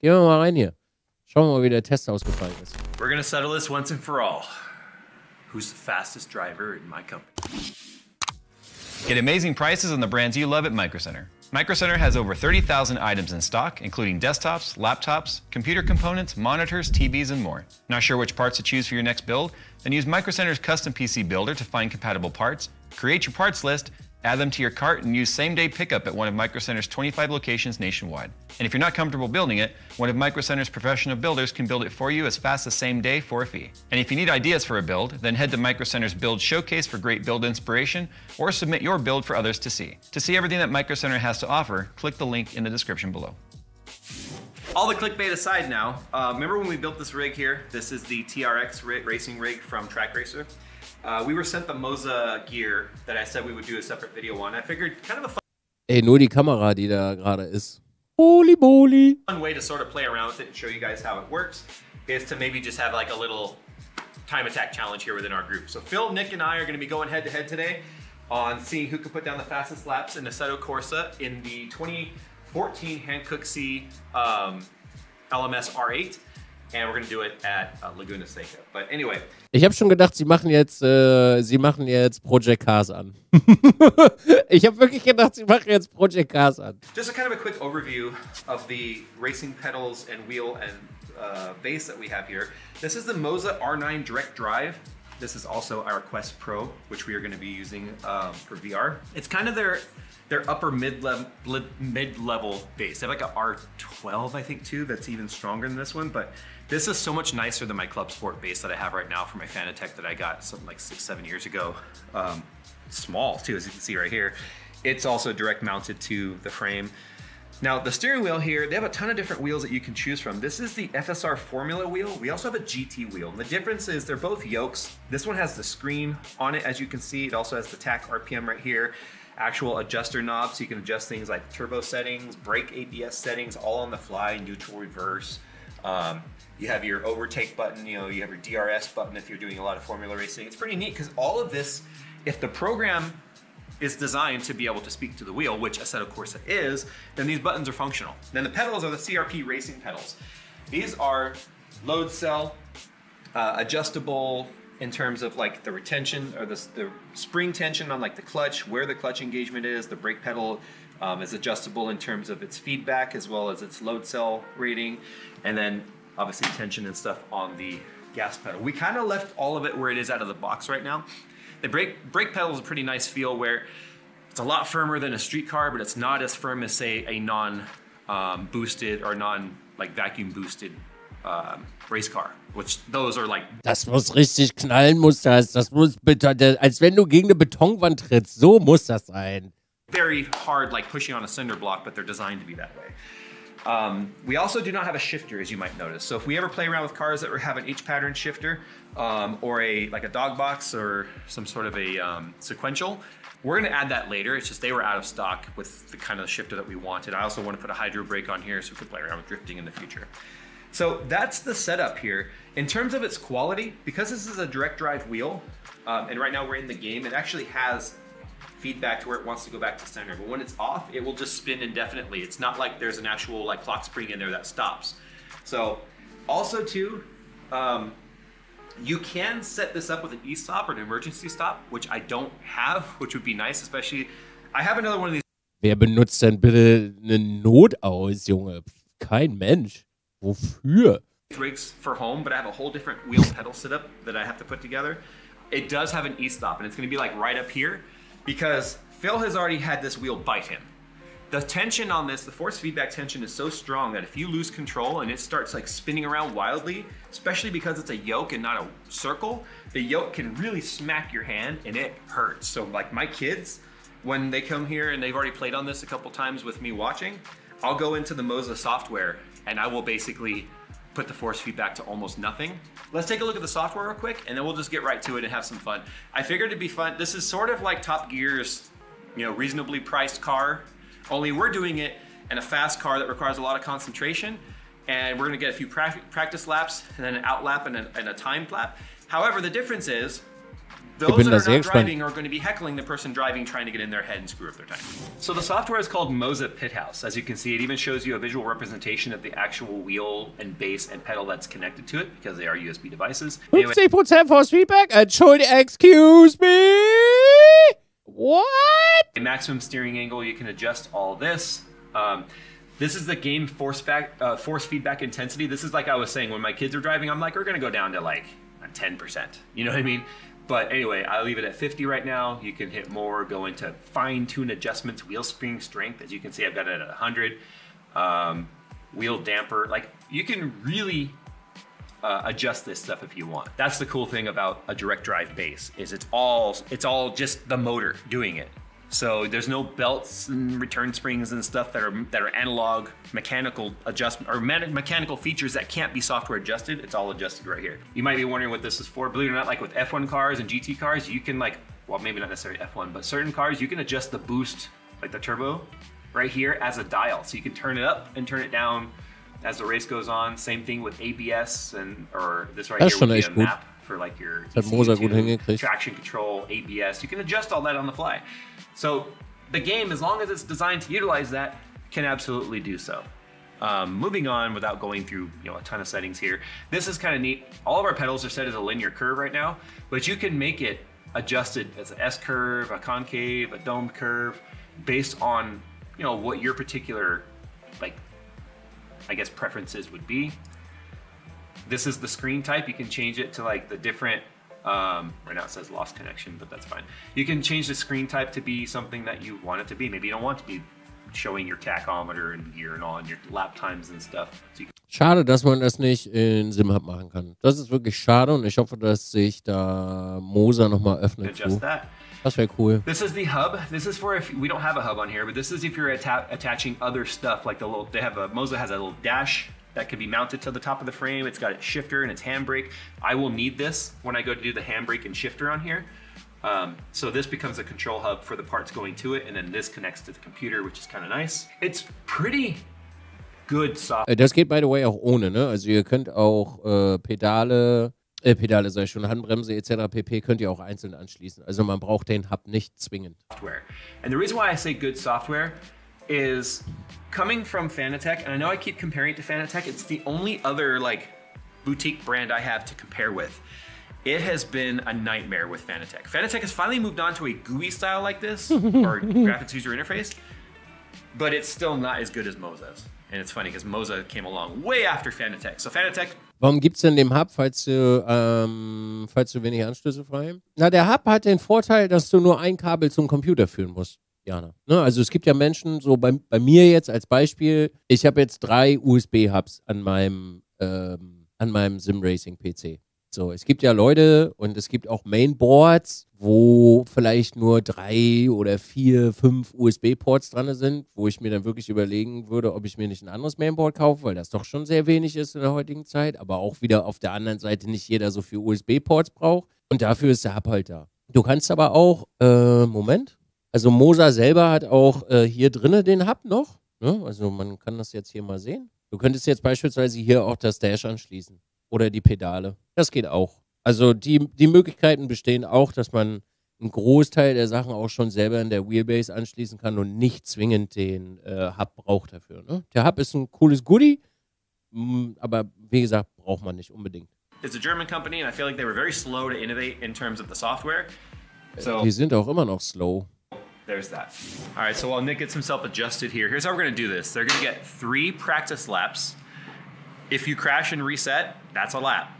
Gehen wir mal rein hier. Schauen wir mal, wie der Test ausgefallen ist. We're gonna settle this once and for all. Who's the fastest driver in my company? Get amazing prices on the brands you love at Micro Center. Micro Center has over 30,000 items in stock, including desktops, laptops, computer components, monitors, TVs, and more. Not sure which parts to choose for your next build? Then use Micro Center's custom PC builder to find compatible parts, create your parts list, add them to your cart, and use same day pickup at one of Micro Center's 25 locations nationwide. And if you're not comfortable building it, one of Micro Center's professional builders can build it for you as fast as same day for a fee. And if you need ideas for a build, then head to Micro Center's Build Showcase for great build inspiration or submit your build for others to see. To see everything that Micro Center has to offer, click the link in the description below. All the clickbait aside now, uh, remember when we built this rig here? This is the TRX racing rig from Trak Racer. Uh, we were sent the Moza gear that I said we would do a separate video on. I figured kind of a fun Ey, nur die Kamera, die da gerade ist. Holy moly. fun way to sort of play around with it and show you guys how it works is to maybe just have like a little time attack challenge here within our group. So Phil, Nick, and I are going to be going head to head today on seeing who can put down the fastest laps in Assetto Corsa in the 2014 Hankook C um, LMS R8. And we're going to do it at Laguna Seca. But anyway, Ich habe schon gedacht, sie machen jetzt, äh, sie machen jetzt Project Cars an. ich habe wirklich gedacht, sie machen jetzt Project Cars an. Just a kind of a quick overview of the racing pedals and wheel and uh, base that we have here. This is the Moza R9 Direct Drive. This is also our Quest Pro, which we are going to be using um, for VR. It's kind of their their upper mid level mid level base. They have like a R12, I think, too. That's even stronger than this one, but this is so much nicer than my Club Sport base that I have right now for my Fanatec that I got something like six, seven years ago. Um, small too, as you can see right here. It's also direct mounted to the frame. Now the steering wheel here, they have a ton of different wheels that you can choose from. This is the FSR Formula wheel. We also have a GT wheel. And the difference is they're both yokes. This one has the screen on it, as you can see. It also has the tach RPM right here. Actual adjuster knobs, so you can adjust things like turbo settings, brake ABS settings, all on the fly, neutral reverse. Um, you have your overtake button, you know, you have your DRS button if you're doing a lot of formula racing. It's pretty neat because all of this, if the program is designed to be able to speak to the wheel, which Assetto Corsa is, then these buttons are functional. Then the pedals are the CRP racing pedals. These are load cell, uh, adjustable in terms of like the retention or the, the spring tension on like the clutch, where the clutch engagement is. The brake pedal um, is adjustable in terms of its feedback as well as its load cell rating, and then obviously tension and stuff on the gas pedal. We kind of left all of it where it is out of the box right now. The brake brake pedal is a pretty nice feel where it's a lot firmer than a street car, but it's not as firm as say a non um, boosted or non like vacuum boosted um, race car, which those are like Das muss richtig knallen, muss das. Das muss als wenn du gegen eine Betonwand trittst. So muss das sein. very hard, like pushing on a cinder block, but they're designed to be that way. Um, we also do not have a shifter, as you might notice. So if we ever play around with cars that have an H pattern shifter, um, or a like a dog box or some sort of a um, sequential, we're gonna add that later. It's just they were out of stock with the kind of shifter that we wanted. I also want to put a hydro brake on here so we could play around with drifting in the future. So that's the setup here. In terms of its quality, because this is a direct drive wheel, um, and right now we're in the game, it actually has feedback to where it wants to go back to center. But when it's off, it will just spin indefinitely. It's not like there's an actual like clock spring in there that stops. So also too, um, you can set this up with an e-stop or an emergency stop, which I don't have, which would be nice, especially I have another one of these Wer benutzt denn bitte eine Notaus, Junge? Kein Mensch. Wofür? rigs for home, but I have a whole different wheel pedal setup that I have to put together. It does have an e-stop, and it's going to be like right up here because Phil has already had this wheel bite him. The tension on this, the force feedback tension is so strong that if you lose control and it starts like spinning around wildly, especially because it's a yoke and not a circle, the yoke can really smack your hand and it hurts. So like my kids, when they come here and they've already played on this a couple times with me watching, I'll go into the Moza software and I will basically put the force feedback to almost nothing. Let's take a look at the software real quick and then we'll just get right to it and have some fun. I figured it'd be fun. This is sort of like Top Gear's, you know, reasonably priced car, only we're doing it in a fast car that requires a lot of concentration and we're gonna get a few pra- practice laps and then an out lap and a, and a timed lap. However, the difference is Those that are not gespannt. driving are going to be heckling the person driving, trying to get in their head and screw up their time. So the software is called Moza Pit House. As you can see, it even shows you a visual representation of the actual wheel and base and pedal that's connected to it because they are USB devices. Anyway, 50% Force Feedback? Entschuldigung, excuse me? What? A maximum steering angle, you can adjust all this. Um, this is the game force back, uh, force feedback intensity. This is like I was saying when my kids are driving, I'm like, we're gonna go down to like 10%. You know what I mean? But anyway, I leave it at 50 right now. You can hit more, go into fine tune adjustments, wheel spring strength. As you can see, I've got it at 100. Um, wheel damper, like you can really uh, adjust this stuff if you want. That's the cool thing about a direct drive base is it's all it's all just the motor doing it. So there's no belts and return springs and stuff that are that are analog mechanical adjustment or me- mechanical features that can't be software adjusted. It's all adjusted right here. You might be wondering what this is for. Believe it or not, like with F1 cars and GT cars, you can like well maybe not necessarily F1, but certain cars you can adjust the boost like the turbo right here as a dial. So you can turn it up and turn it down as the race goes on. Same thing with ABS and or this right Das here would be a map for like your hat Moza gut ECU2, traction control, ABS. You can adjust all that on the fly. So the game, as long as it's designed to utilize that, can absolutely do so. Um, moving on without going through you know a ton of settings here. This is kind of neat. All of our pedals are set as a linear curve right now, but you can make it adjusted as an S curve, a concave, a domed curve, based on you know what your particular like I guess preferences would be. This is the screen type. You can change it to like the different. Um, right now it says lost connection, but that's fine. You can change the screen type to be something that you want it to be. Maybe you don't want to be showing your tachometer and gear and all, and your lap times and stuff. So you Schade, dass man das nicht in SimHub machen kann. Das ist wirklich schade und ich hoffe, dass sich da Moza nochmal öffnet adjust that. Das wäre cool. This is the hub. This is for if we don't have a hub on here, but this is if you're atta- attaching other stuff like the little. They have a Moza has a little dash that can be mounted to the top of the frame. It's got its shifter and its handbrake. I will need this when I go to do the handbrake and shifter on here. Um, so this becomes a control hub for the parts going to it, and then this connects to the computer, which is kind of nice. It's pretty good software. Äh, Das geht, by the way, auch ohne, ne? Also ihr könnt auch äh, Pedale, äh, Pedale ich schon, Handbremse etc. pp. könnt ihr auch einzeln anschließen. Also man braucht den Hub nicht zwingend. software. And the reason why I say good software is coming from Fanatec, and I know I keep comparing it to Fanatec, it's the only other like boutique brand I have to compare with. It has been a nightmare with Fanatec. Fanatec has finally moved on to a GUI style like this, or graphics user interface, but it's still not as good as Moza's. And it's funny because Moza came along way after Fanatec. So Fanatec Warum gibt es denn den Hub, falls du, ähm, falls du wenig Anschlüsse frei? Na, der Hub hat den Vorteil, dass du nur ein Kabel zum Computer führen musst. Jana. Ne? Also es gibt ja Menschen, so bei, bei mir jetzt als Beispiel, ich habe jetzt drei USB-Hubs an meinem, ähm, an meinem Sim-Racing-PC. So, es gibt ja Leute und es gibt auch Mainboards, wo vielleicht nur drei oder vier, fünf USB-Ports dran sind, wo ich mir dann wirklich überlegen würde, ob ich mir nicht ein anderes Mainboard kaufe, weil das doch schon sehr wenig ist in der heutigen Zeit, aber auch wieder auf der anderen Seite nicht jeder so viele USB-Ports braucht. Und dafür ist der Hub halt da. Du kannst aber auch, äh, Moment, also Mosa selber hat auch äh, hier drinnen den Hub noch. Ne? Also man kann das jetzt hier mal sehen. Du könntest jetzt beispielsweise hier auch das Dash anschließen oder die Pedale. Das geht auch. Also die, die Möglichkeiten bestehen auch, dass man einen Großteil der Sachen auch schon selber in der Wheelbase anschließen kann und nicht zwingend den äh, Hub braucht dafür. Ne? Der Hub ist ein cooles Goodie, mm, aber wie gesagt, braucht man nicht unbedingt. is a German company, and I feel like they were very slow to innovate in terms of the software. So Die sind auch immer noch slow. There's that. All right, so while Nick gets himself adjusted here, here's how we're gonna do this. They're gonna get three practice laps. If you crash and reset, that's a lap.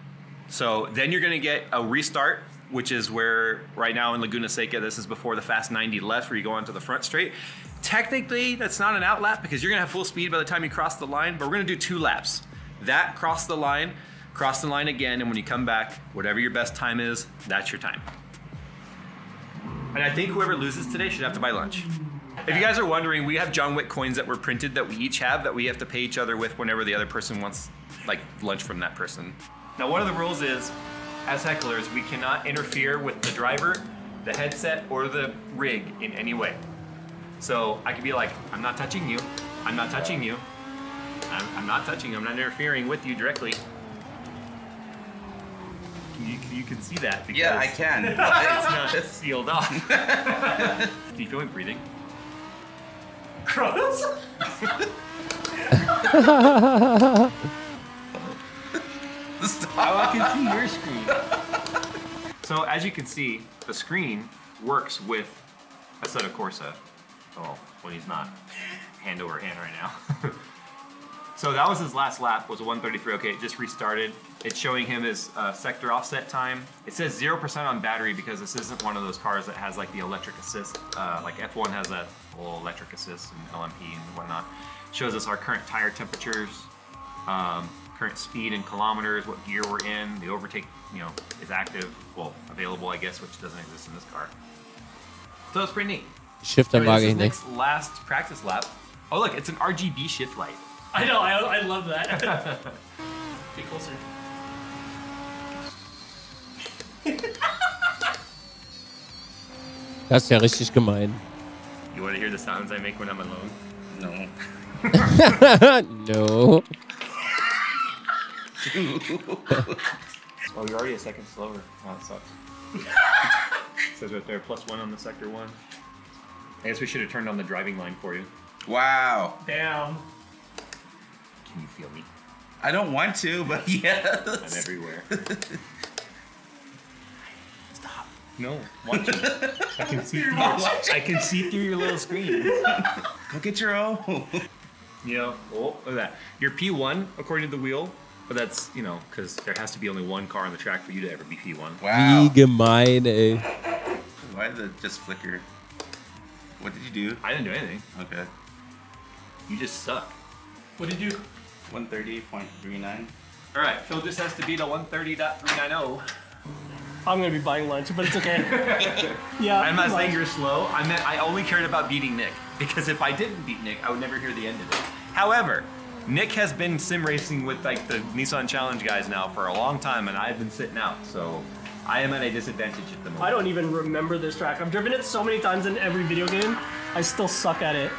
So then you're gonna get a restart, which is where right now in Laguna Seca, this is before the fast 90 left where you go onto the front straight. Technically, that's not an out lap because you're gonna have full speed by the time you cross the line, but we're gonna do two laps. That cross the line, cross the line again, and when you come back, whatever your best time is, that's your time. And I think whoever loses today should have to buy lunch. If you guys are wondering, we have John Wick coins that were printed that we each have that we have to pay each other with whenever the other person wants like lunch from that person. Now, one of the rules is, as hecklers, we cannot interfere with the driver, the headset, or the rig in any way. So I could be like, I'm not touching you. I'm not touching you. I'm, I'm not touching you. I'm not interfering with you directly. You, you can see that. Because Yeah, I can. it's It's not sealed off. Do you feel like breathing? Crows. Stop. Oh, I can see your screen. So as you can see, the screen works with Assetto Corsa. Oh, when he's not hand over hand right now. So that was his last lap, was a 133. Okay, it just restarted. It's showing him his uh, sector offset time. It says 0% on battery because this isn't one of those cars that has like the electric assist. Uh, like F1 has that whole electric assist and LMP and whatnot. Shows us our current tire temperatures, um, current speed in kilometers, what gear we're in, the overtake, you know, is active, well, available, I guess, which doesn't exist in this car. So it's pretty neat. Shifter So mag this ich is nicht. Nick's last practice lap. Oh, look, it's an RGB shift light. I know. I, I love that. Get closer. Das ist ja richtig gemein. You want to hear the sounds I make when I'm alone? No. no. Oh, you're already a second slower. Oh, that sucks. says right there, plus one on the sector one. I guess we should have turned on the driving line for you. Wow. Damn. Can you feel me? I don't want to, but yes. I'm everywhere. Stop. No, watch it. I can see through your, I can see through your little screen. Go get your own. You know, oh, look at that. You're P1 according to the wheel, but that's, you know, because there has to be only one car on the track for you to ever be P1. Wow. Wie gemein. Eh. Why did it just flicker? What did you do? I didn't do anything. Okay. You just suck. What did you do? 130.39. All right, Phil just has to beat a 130.390. I'm gonna be buying lunch, but it's okay. yeah. I'm not pretty saying you're slow. I meant I only cared about beating Nick because if I didn't beat Nick, I would never hear the end of it. However, Nick has been sim racing with like the Nissan Challenge guys now for a long time, and I've been sitting out, so I am at a disadvantage at the moment. I don't even remember this track. I've driven it so many times in every video game. I still suck at it.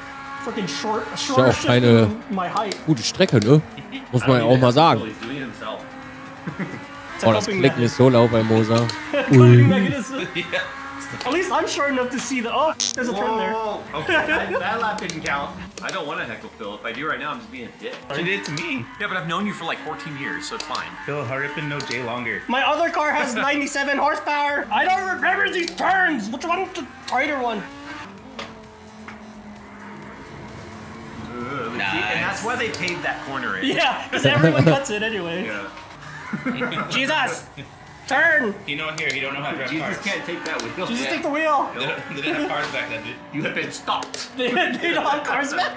Freaking short, shorter auch keine- my height. Gute Strecke, ne? Muss I man don't ja auch even mal sagen. control, He's doing it himself. It's Oh, a das coping Klicken ist so laut bei Moza. Coping At least I'm short enough to see the. Oh, there's a turn there. Okay, that, that lap didn't count. I don't want to heckle Phil. If I do right now, I'm just being a dick. You did it to me. Yeah, but I've known you for like 14 years, so it's fine. Phil, hurry up and no Jay longer. My other car has 97 horsepower. I don't remember these turns. Which one's the tighter one? And that's why they paved that corner in. Yeah, because everyone cuts it anyway. Yeah. Jesus, turn. You know here, you don't know how to drive Jesus cars. can't take that wheel. Jesus, Yeah. take the wheel. They, don't, they didn't have cars back then, dude. You have been stopped. They, they don't have cars back.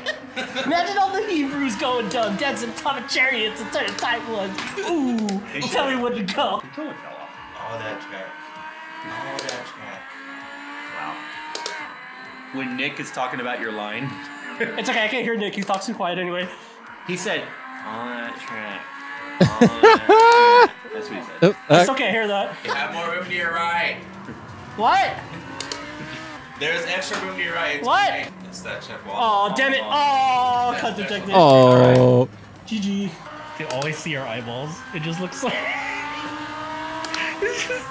Imagine all the Hebrews going dumb, dancing top of chariots and turning tight ones. Ooh, tell me when to go. Controller fell off. All that track. All that track. Wow. When Nick is talking about your line, It's okay, I can't hear Nick. He talks too quiet anyway. he said, on that track. On that track. That's what he said. Oh, uh, I äh, still can't hear that. You have more room to your right. What? There's extra room to your right. It's What? okay. It's that check wall. Oh, damn it. Oh, cut detected. Oh. GG. You always see our eyeballs. It just looks like. It's just-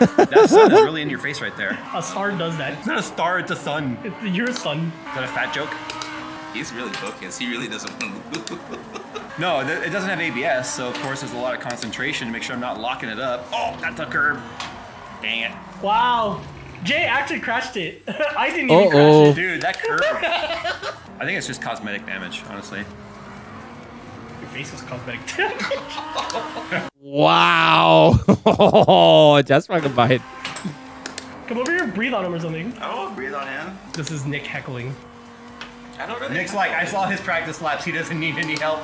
That sun is really in your face right there. a star does that. It's not a star, it's a sun. It's your sun. Is that a fat joke? He's really focused. He really doesn't want to move. No, th- it doesn't have ABS, so of course there's a lot of concentration to make sure I'm not locking it up. Oh, that's a curb. Dang it. Wow. Jay actually crashed it. I didn't even Uh-oh. crash it. Dude, that curb. I think it's just cosmetic damage, honestly. Your face is cosmetic. Wow. das war gemein. Come over here and breathe on him or something. I don't want to breathe on him. This is Nick heckling. I don't really. Nick's like, I saw his practice laps. He doesn't need any help.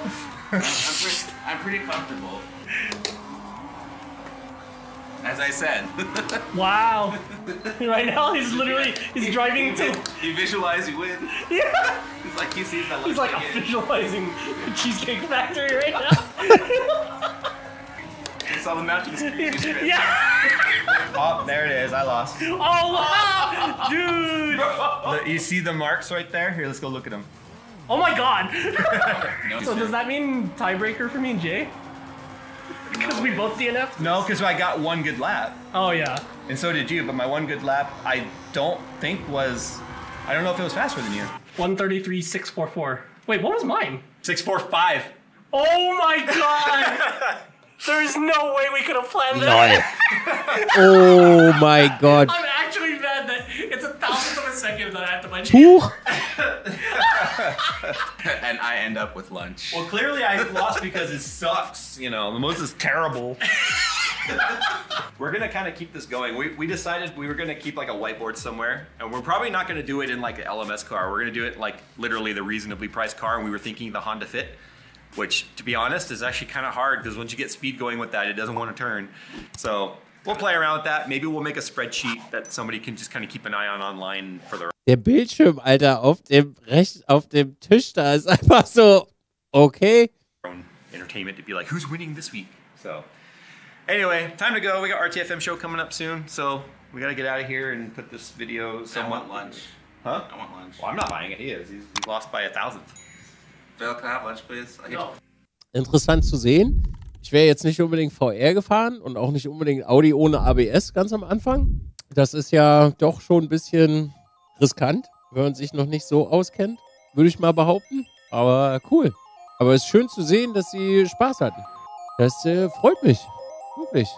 I'm pretty, I'm pretty comfortable. As I said. Wow. right now he's literally he's driving to You visualize you win. yeah. He's like he sees that. He's like looks it. visualizing the cheesecake factory right now. He saw the mountain screen. yeah. Oh, there it is. I lost. Oh wow, dude. The- you see the marks right there? Here, let's go look at them. Oh my god! No, so does that mean tiebreaker for me and Jay? Because we both DNF? No, because I got one good lap, Oh yeah. and so did you. But my one good lap, I don't think was. I don't know if it was faster than you. 133.644. Wait, what was mine? Six four five. Oh my god! There's no way we could have planned that. Oh my god. I'm actually mad that it's a thousandth of a second that I have to mention. Huch. and I end up with lunch. Well, clearly I lost because it sucks. You know, Mimosa's terrible. we're gonna kind of keep this going. We, we decided we were gonna keep like a whiteboard somewhere, and we're probably not gonna do it in like an LMS car. We're gonna do it like literally the reasonably priced car, and we were thinking the Honda Fit, which to be honest is actually kind of hard because once you get speed going with that, it doesn't want to turn. So we'll play around with that. Maybe we'll make a spreadsheet that somebody can just kind of keep an eye on online for the Der Bildschirm, Alter, auf dem recht auf dem Tisch da ist einfach so okay. own entertainment to be like, who's winning this week? So, anyway, time to go. We got RTFM show coming up soon, so we gotta get out of here and put this video I somewhat. want lunch. Huh? I want lunch. Well, I'm not buying it. He is. He's, he's lost by a thousandth. Phil, can I have lunch, please? I No. Interessant zu sehen. Ich wäre jetzt nicht unbedingt VR gefahren und auch nicht unbedingt Audi ohne ABS ganz am Anfang. Das ist ja doch schon ein bisschen riskant, wenn man sich noch nicht so auskennt, würde ich mal behaupten. Aber cool. Aber es ist schön zu sehen, dass sie Spaß hatten. Das äh, freut mich. Wirklich.